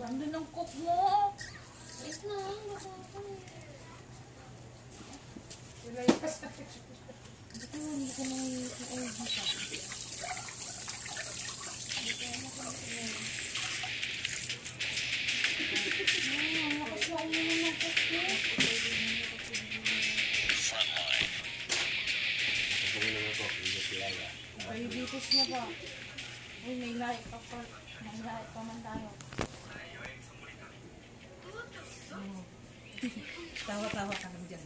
Ganda ng cook mo. Wait na, baka ako. Wala yung pasakit. Ito, hindi ko na yung oil dito. Ay, dito siya ba? Uy, may lahat pa pa. May lahat pa tawa-tawa iya, kan hujan.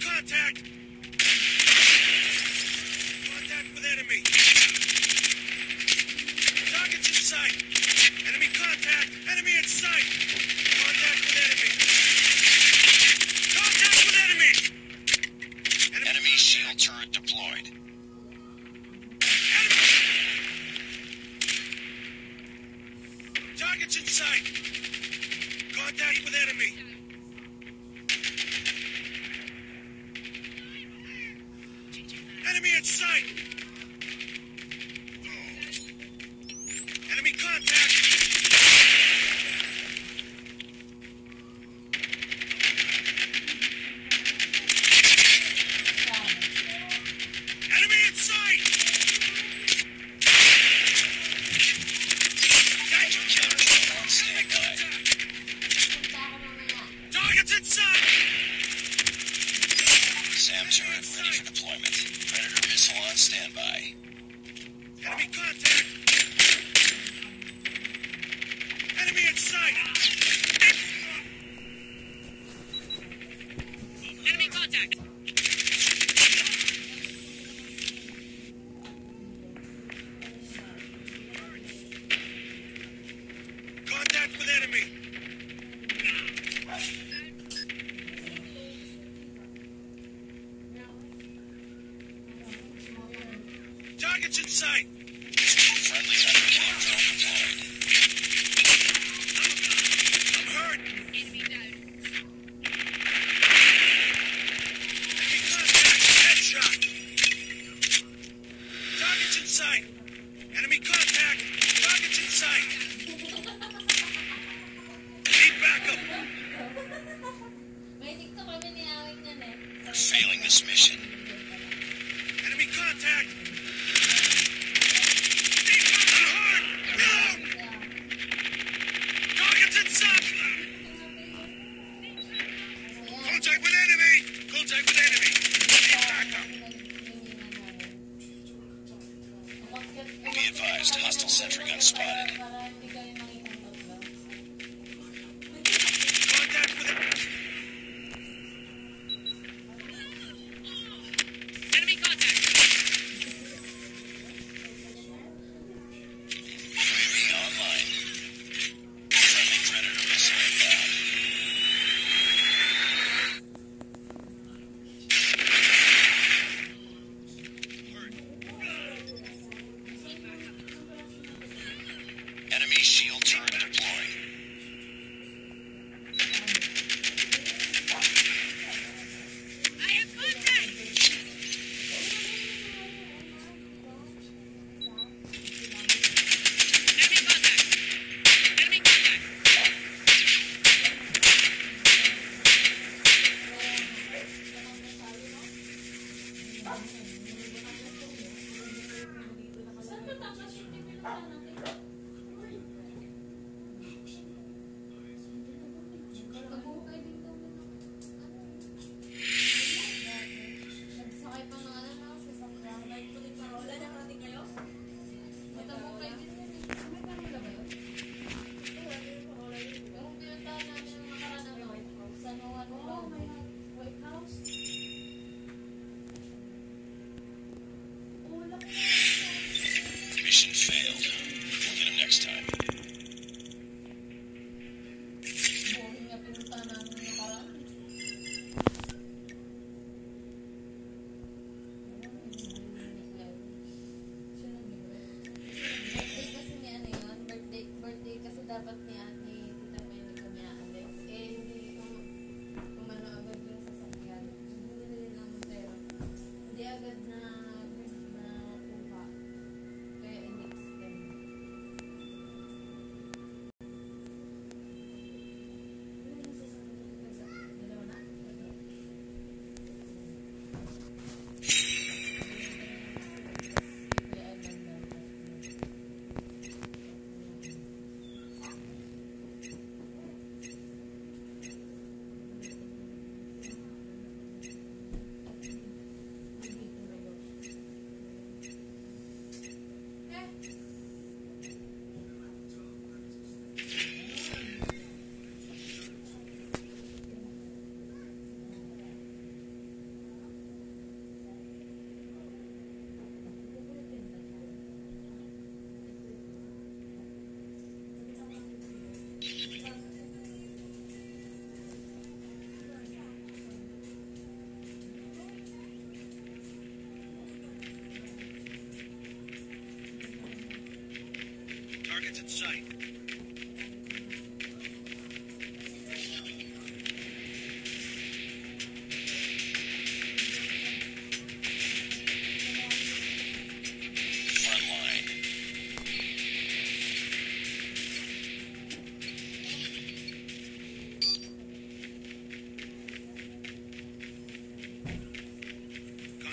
Contact! Contact with enemy. Targets in sight. Enemy contact. Enemy in sight.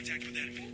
contact with enemy.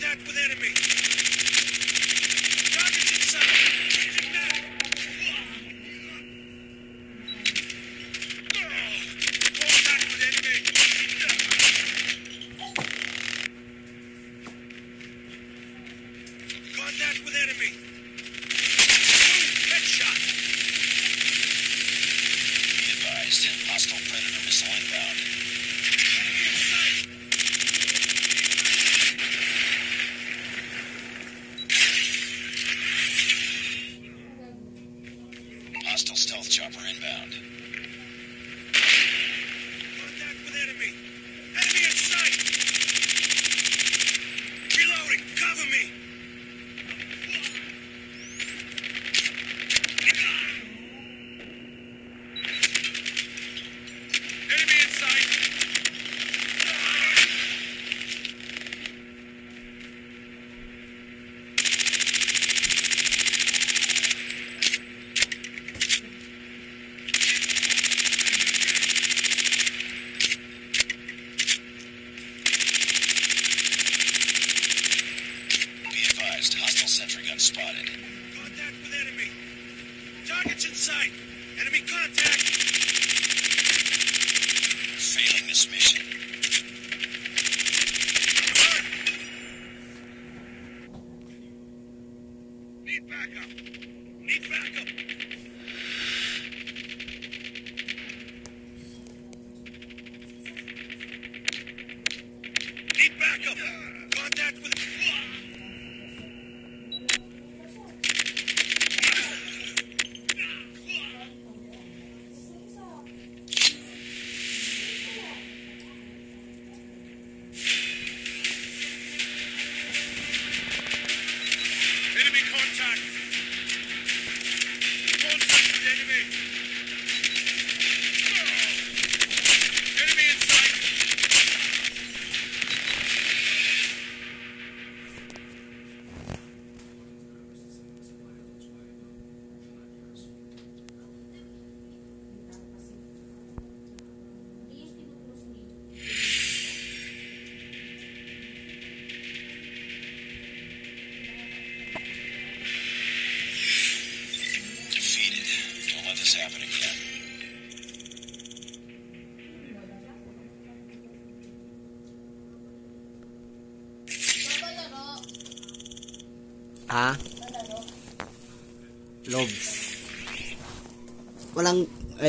Contact with enemy.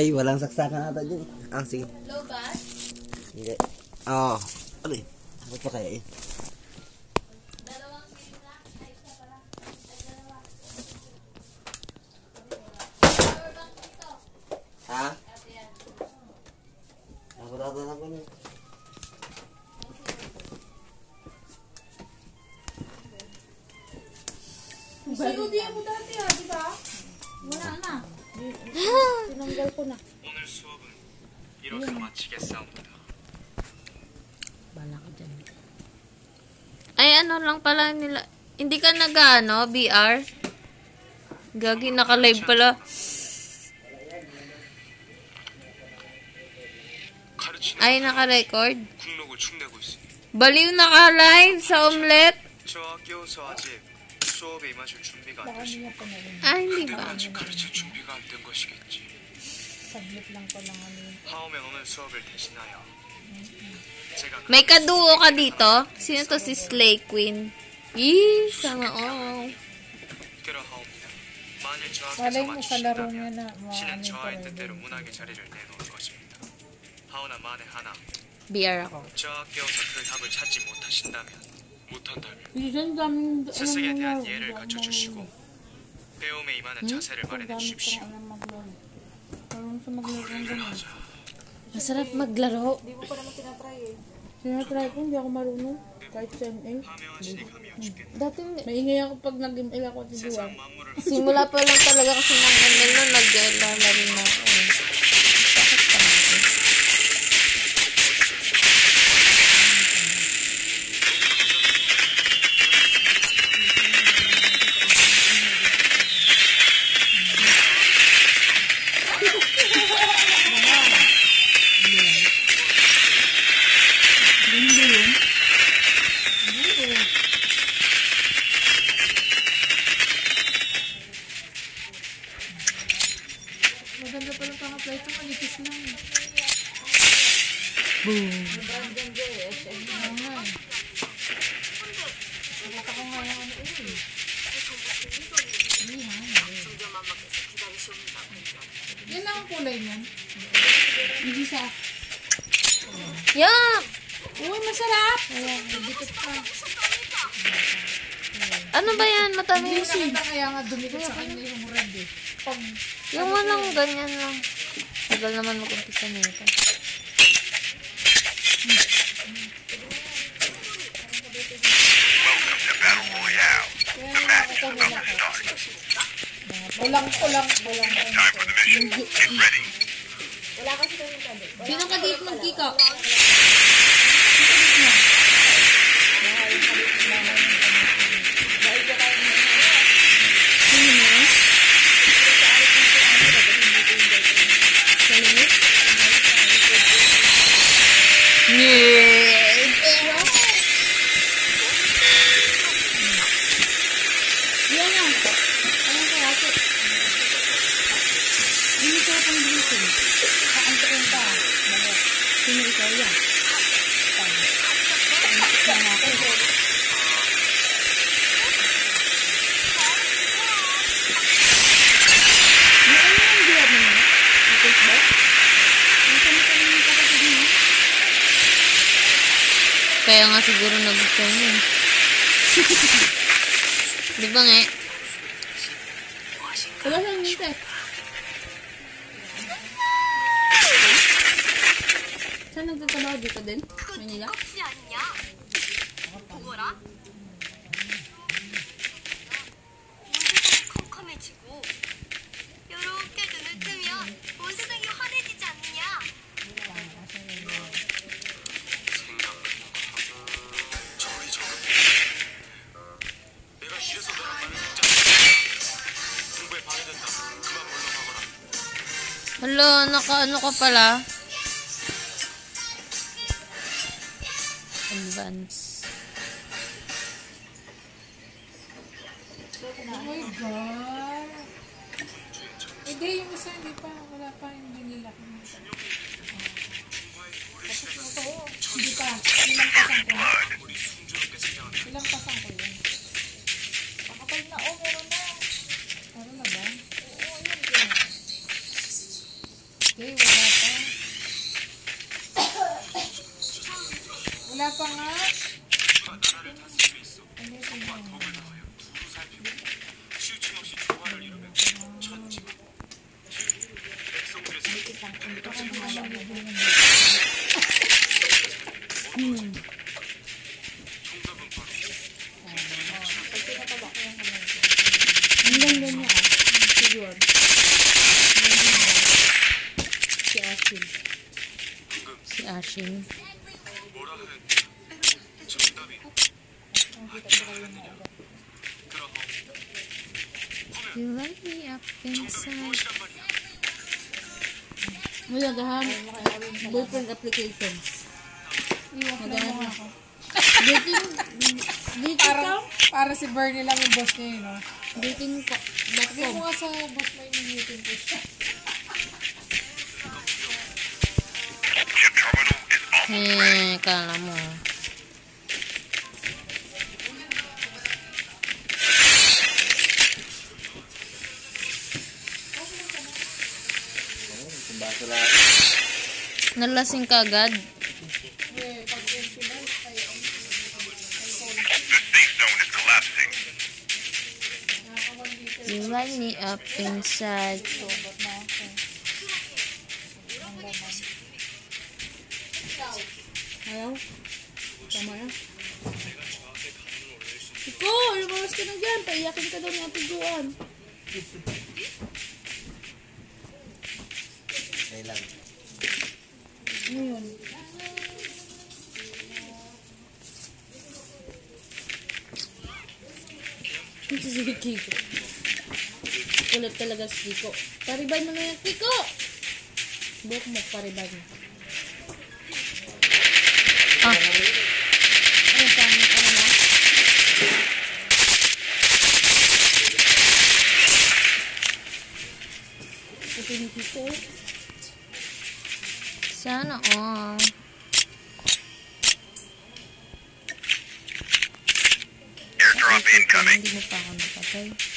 Ay, walang saksakan ata dyan. Ah, sige. Lobas. Hindi. Oo. Oh. Ano eh? Ba't pa kaya eh? ka, no, BR? Gagi, naka-live pala. Ay, naka-record. Baliw naka-live sa omelet. Ah, hindi ba? May kaduo ka dito? Sino to si Slay Queen? Ih, sama oh. 그러 하옵니다. 만일 Malay 저하께서 mo sa laro niya 맞추신다면 na mga 신은 ano 저하의 pala 뜻대로 yun. 문학의 자리를 내놓을 것입니다. 하오나 만에 하나 BR ako. 저하께서 그 답을 찾지 못하신다면 못한다면 Minsan daming ano 스승에 mo 대한 na, 예를 ano 갖춰주시고 배움에 임하는 자세를 Ang 마련해 dami 주십시오. kong alam maglaro. Marunong sa maglaro ng ganun. Masarap maglaro. Tinatry ko, hindi ako marunong. Kahit sa MA. Hmm. Dati, maingay ako pag nag-email ako at Simula pa lang talaga kasi nang email na nag-email na rin ako. Matamis. Nakita kaya nga dumikit sa kanya yung red eh. Pag Yung walang ganyan lang. Tagal naman mag-umpisa nito. kulang, kulang, kulang. Sino ka dito magkika? Nga siguro nagustuhan niya. Di ba nga? Hala, naka ano ka pala? Advance. Oh my God. Hindi, yung isa hindi pa, wala pa, hindi nila. Tapos ito, hindi pa, ilang pasang ko. Ilang pasang ko yun. Pakapal na, oh, meron na. Wala pa nga. Magagahan. Boyfriend application. Magagahan mo ako. Dating, dating Parang, para si Bernie lang yung boss niya yun, no? Dating ko. Sabi mo nga sa boss mo yung meeting ko siya. Eh, kala mo. Nalasing ka agad? You light me up inside. Ayaw? Tama na. Iko, lumawas ka na dyan. Paiyakin ka daw ni Ate si Kiko. Kulit talaga si Kiko. Paribay mo na yan, Kiko! Buhok mo, paribay mo. Ah, Ano pangit? Ano? Ito ni Kiko. sana all. Airdrop incoming. Hindi mo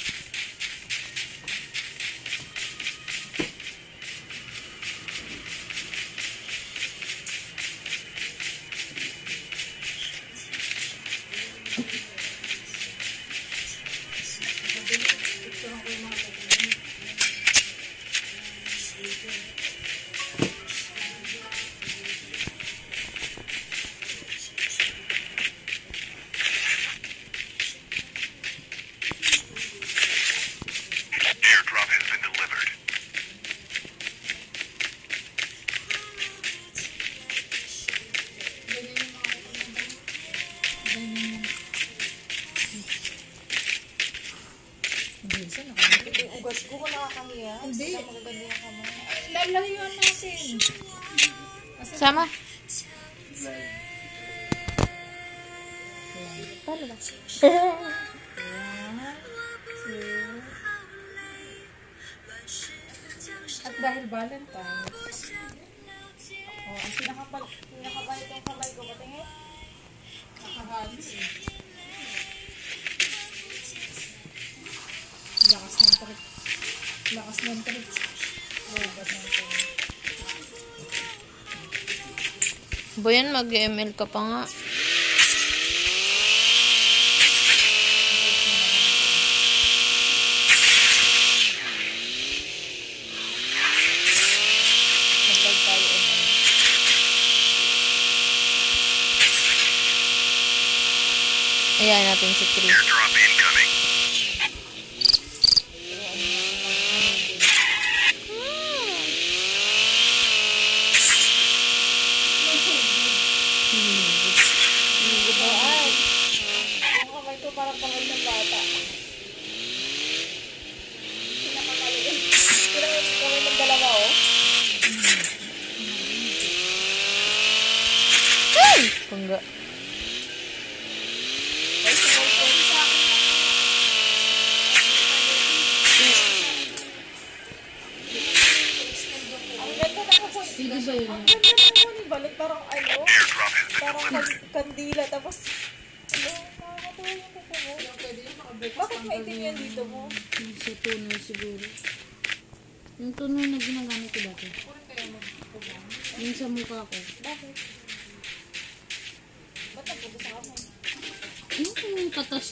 mag-ML ka pa nga. Ayan natin si Chris. enggak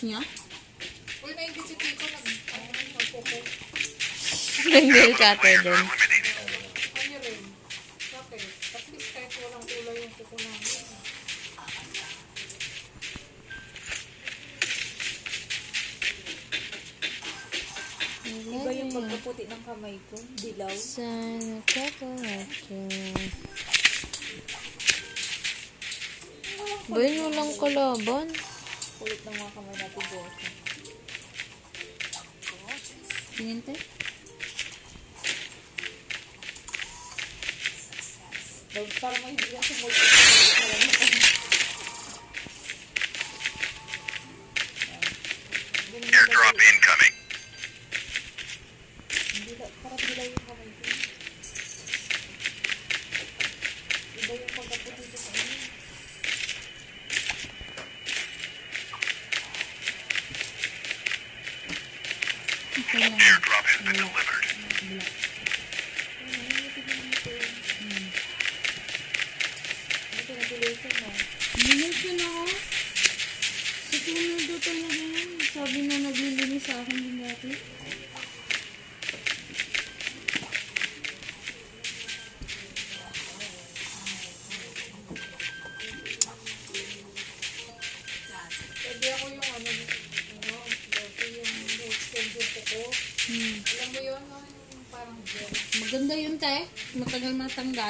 sauce niya. Uy, naibisip ko nag-popo. Bengal cutter din.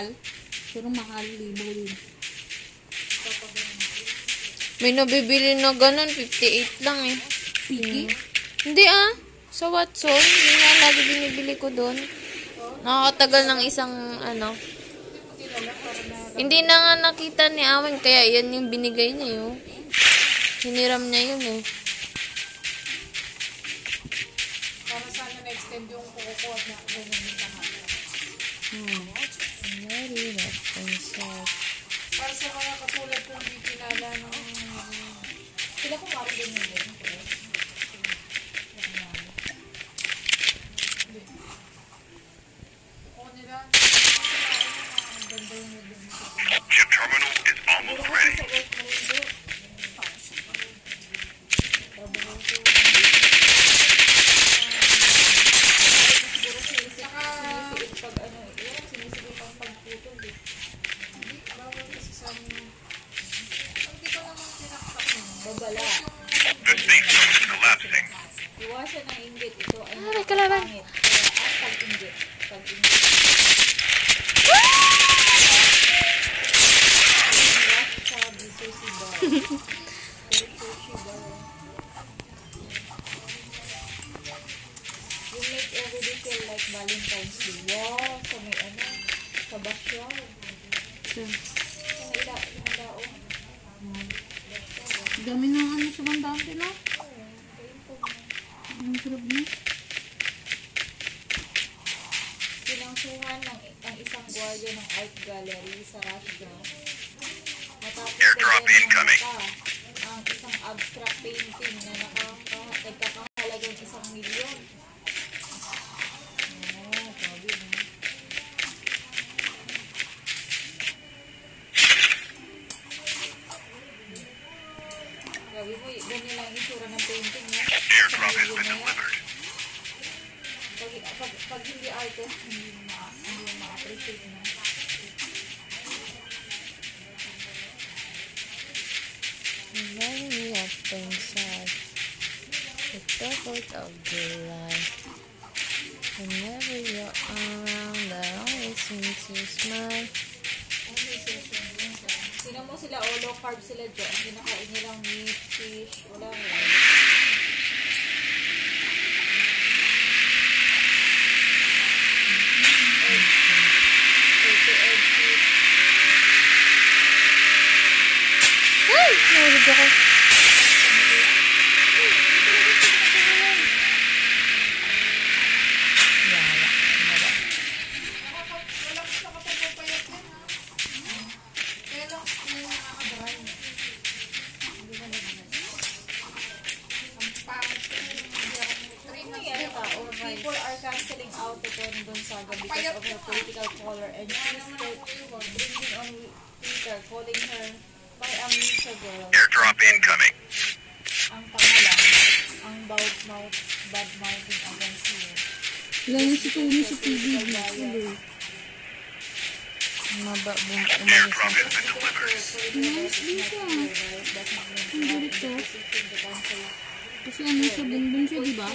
mahal. Pero mahal, libo yun. May nabibili na ganun, 58 lang eh. Piggy? Hmm. Hindi ah. Sa Watson, yun nga lagi binibili ko doon. Nakakatagal ng isang ano. Hindi na nga nakita ni Awen, kaya yan yung binigay niya yun. Hiniram niya yun eh. Para sana na-extend yung kukukuha na ganun. Para sa mga katulad ko hindi kilala ng... Sila kung eh. ako din yung din. Your terminal is almost ready. que. To smile. Tingnan mo sila, oh, low carb sila dyan. Kinakain nilang meat, fish, wala fish. Ay! Nahulog ako. Kasi ano siya, bumbong siya, di ba?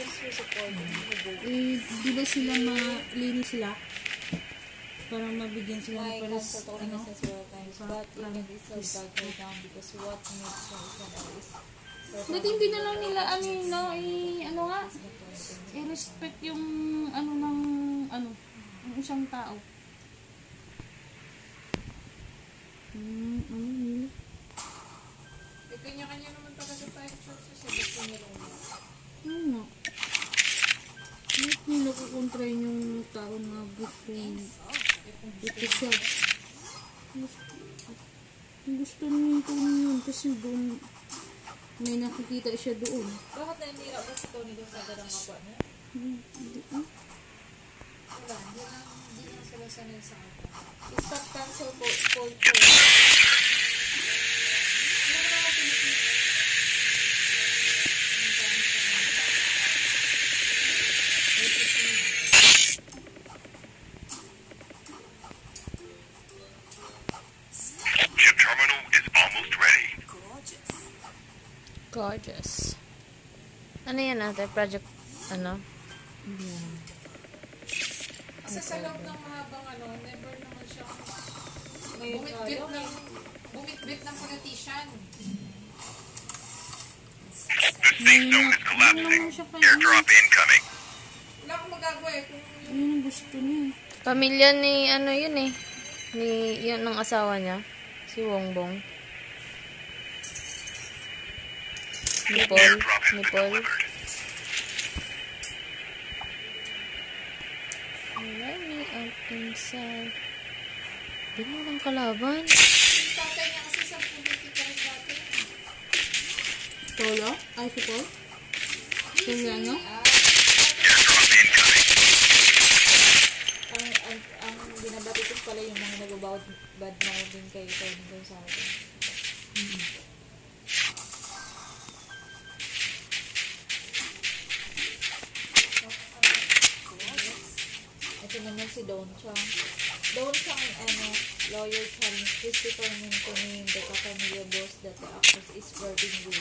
Eh, di ba sila malinis sila? Parang mabigyan sila ng pares, ano? but back her down because what makes her is not always Ba't hindi na lang nila, ano no, i, ano nga, i-respect yung, ano, ng, ano, ng isang tao. Hmm, ano yun? Eh, kanya-kanya naman talaga tayo choices. eh. Gusto niya lang. Ano nga? Nila kukontra yung tao na gusto ito siya? Gusto, gusto ni Tony yun kasi doon may nakikita siya doon. Bakit nainira ba si Tony Gonzaga ng kapwa niya? Wala, hindi lang, hindi lang sila sanay sa akin. Stop cancel po- culture. Chip Gorgeous. Ano yan ate? Project, ano? Kasi sa loob ng mahabang ano, never naman siya bumitbit ng, bumitbit ng politician. Safe zone is collapsing. Airdrop incoming. Wala akong magagawa eh. Yun ang gusto niya. eh. Pamilya ni, ano yun eh. Ni, yun ng asawa niya. Si Wongbong. Ni Paul. Airdrop has Ni been Paul. delivered. Let me up inside. Di mo lang kalaban. yung tatay niya kasi sa politika rin dati. Polo? Ay, si Paul? Kung ano? Ang, ang, ang binabatitis pala yung mga nag-bad bad mouthing kay Tony Gonzaga. Ito naman si Don Chang. Don Chang, ano, lawyer challenge Christopher Minto named the Cacanilla boss that the actress is flirting with.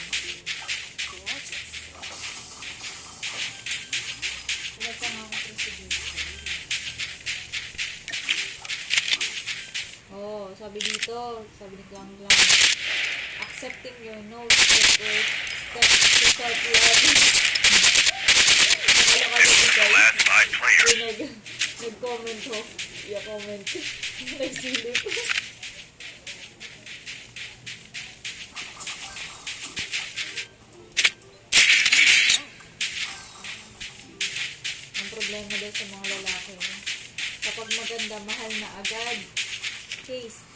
Wala pa nga akong presidente. Oh, sabi dito, sabi ni Klang Klang, accepting your that were steps to self-love. Last five players. Nag-comment ho. Iya comment. Oh. Nagsilip. Ang problema daw sa mga lalaki. Kapag maganda, mahal na agad. Case.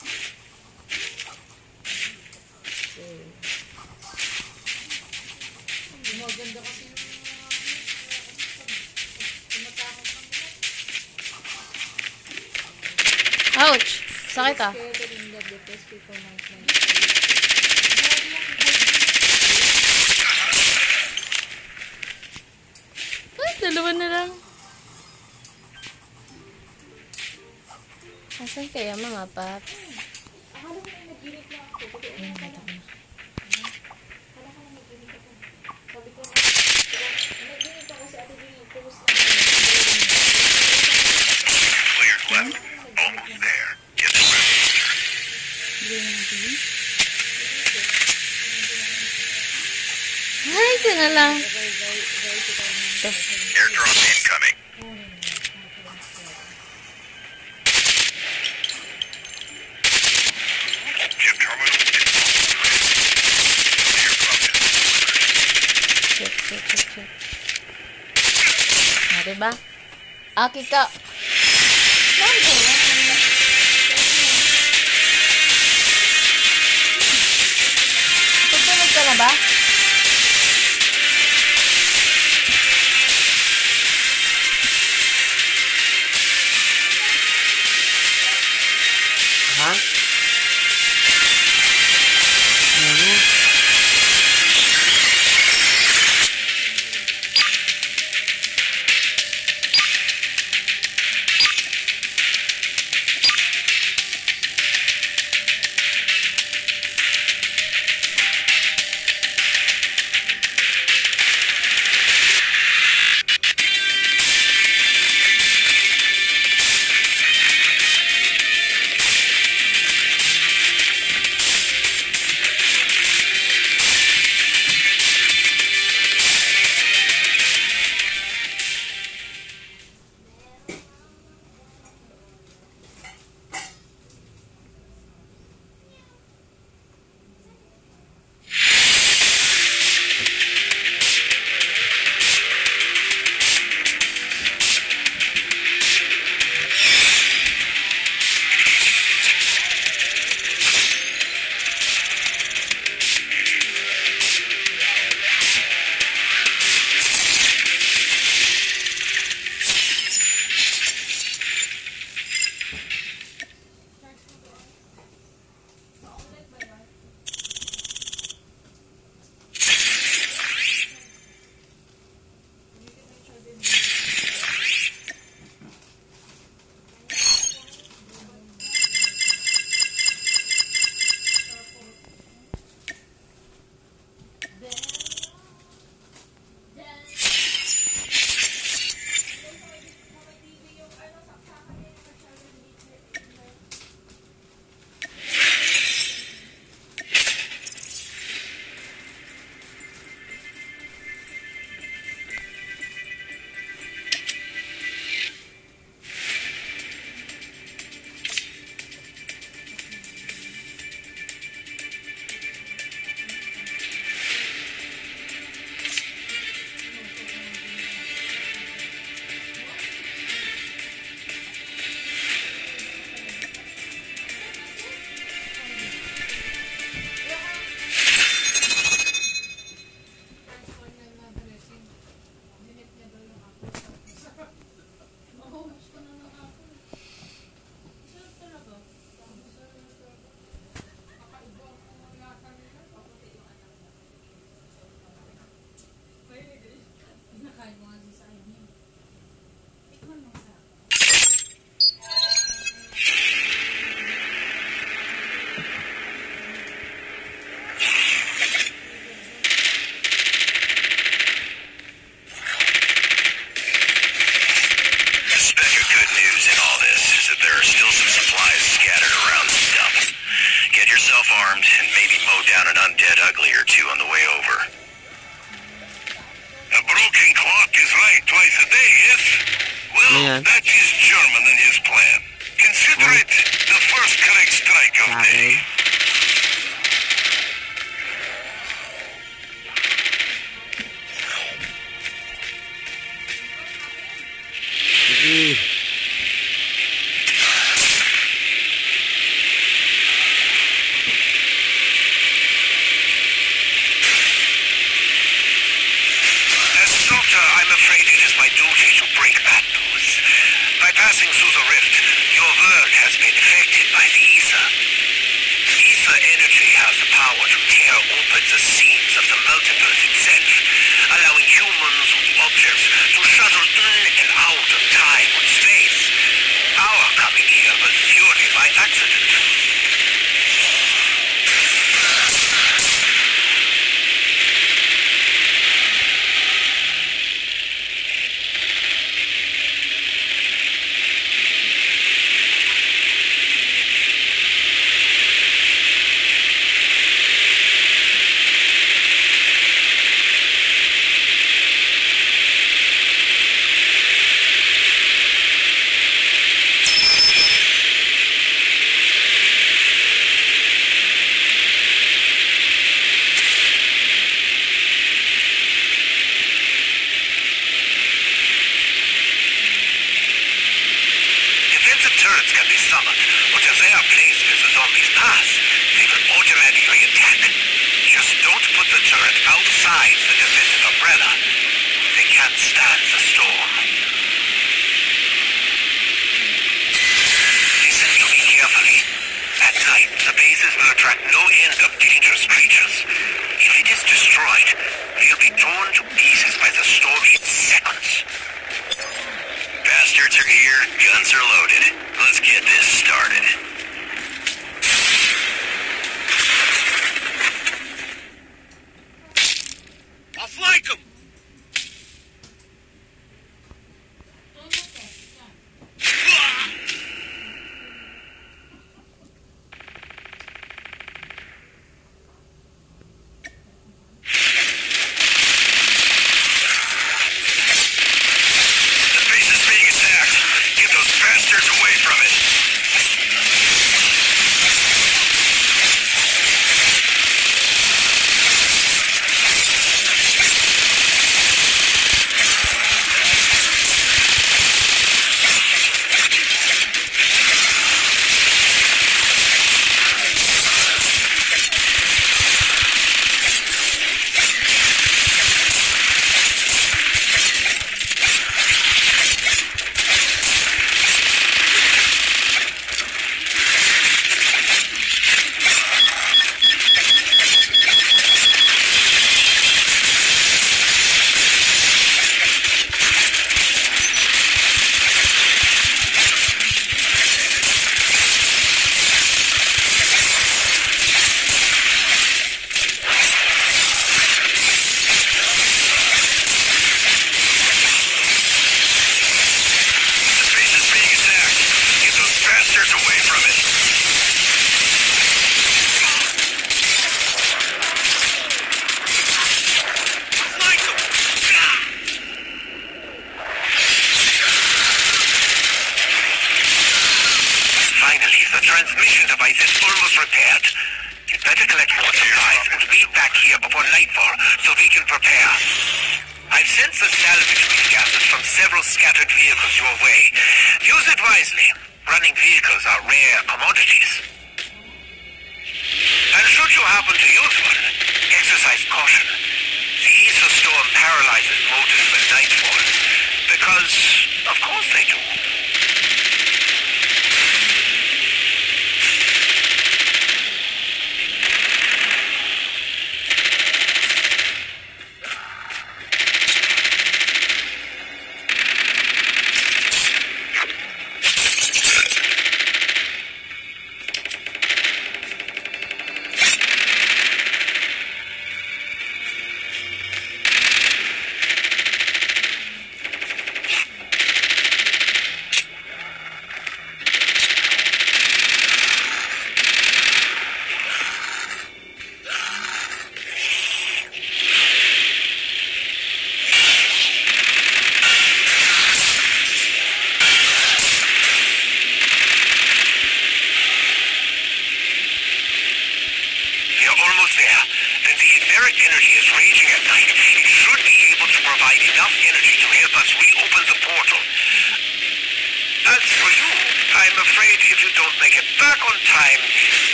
Sakay ka. Ay, dalawa na lang. Asan kaya mga paps? Airdrop incoming. coming. check, check, check. Na, diba? Aki ka.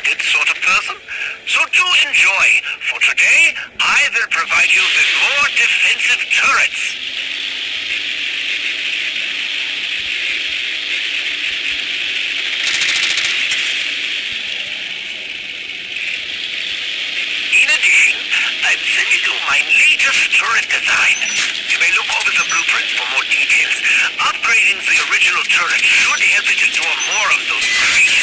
excited sort of person. So do enjoy, for today I will provide you with more defensive turrets. In addition, I'm sending you my latest turret design. You may look over the blueprints for more details. Upgrading the original turret should help it endure more of those creatures.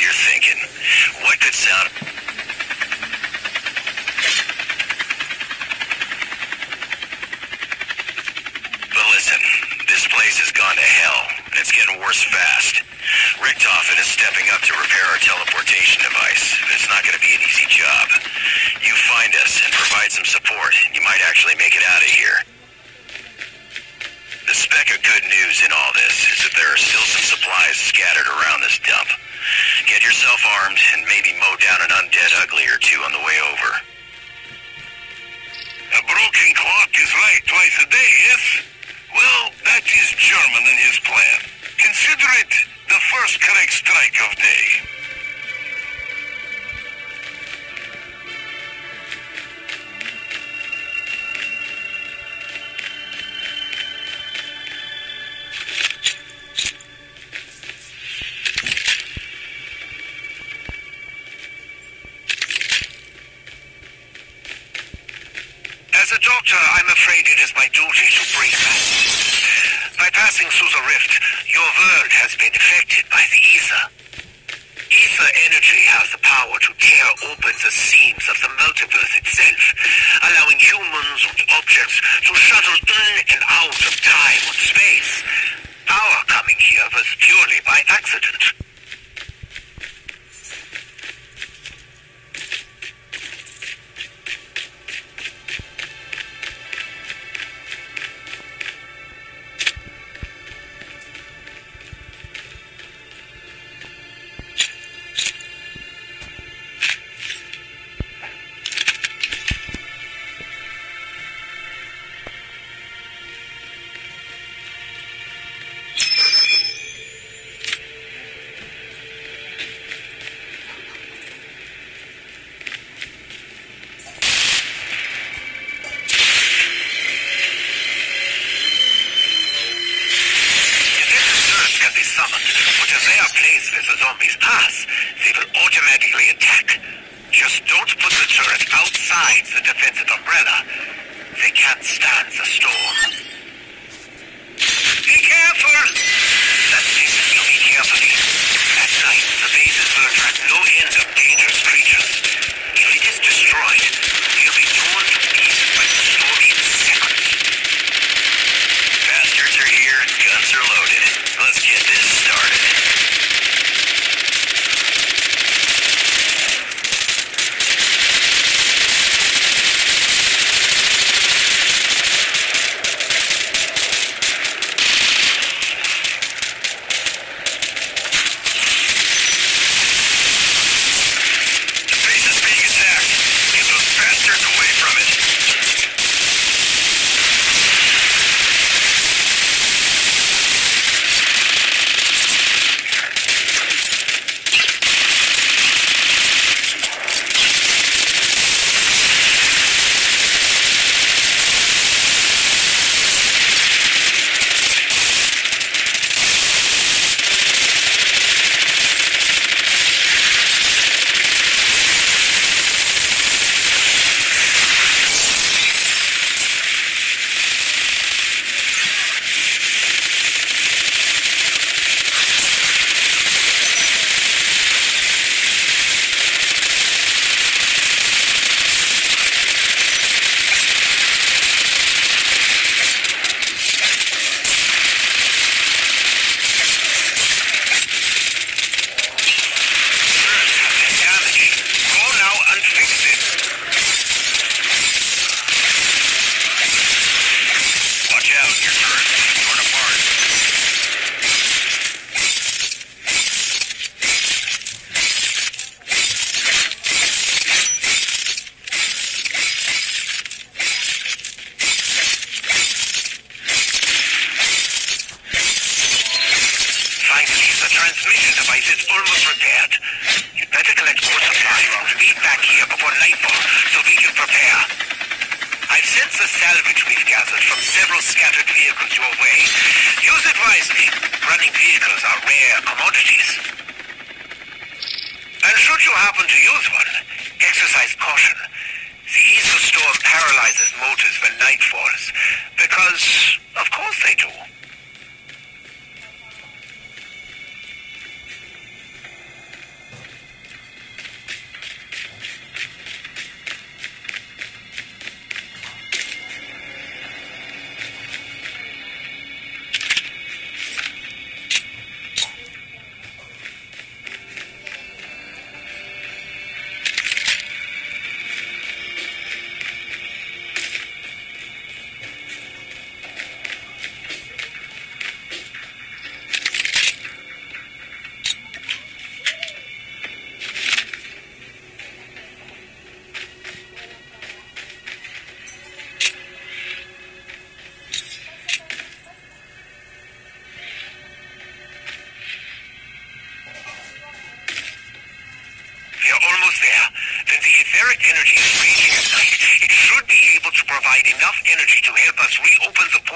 what you're thinking. What could sound... But listen, this place has gone to hell, and it's getting worse fast. Richtofen is stepping up to repair our teleportation device, it's not going to be an easy job. You find us and provide some support, and you might actually make it out of here. The speck of good news in all this is that there are still some supplies scattered around this dump. Get yourself armed and maybe mow down an undead ugly or two on the way over. A broken clock is right twice a day, yes? Well, that is German in his plan. Consider it the first correct strike of day. Mitchell. Provide enough energy to help us reopen the